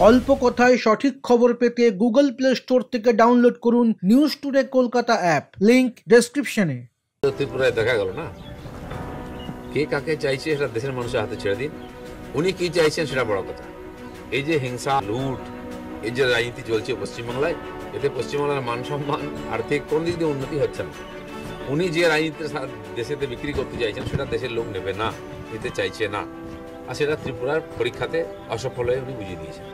অল্প কথায় সঠিক খবর পেতে গুগল প্লে স্টোর থেকে ডাউনলোড করুন News Today Kolkata app. Link ডেসক্রিপশনে। ত্রিপুরায় দেখা গেল না? কে কাকে চাইছে সেটা দেশের মানুষের হাতে ছেড়ে দিন। উনি কি চাইছেন সেটা বড় কথা। এই যে হিংসা, লুট, এই যে রাজনীতি চলছে পশ্চিমবাংলায়, এতে পশ্চিমবাংলার মান সম্মান, আর্থিক কোন দিক দিয়ে উন্নতি হচ্ছে না। উনি যে রাজনীতির সা- দেশেতে বিক্রি করতে চাইছেন, সেটা দেশের লোক নেবে না, নিতে চাইছে না। আর সেটা ত্রিপুরার পরীক্ষাতে অসফল হয়ে উনি বুঝিয়ে দিয়েছেন।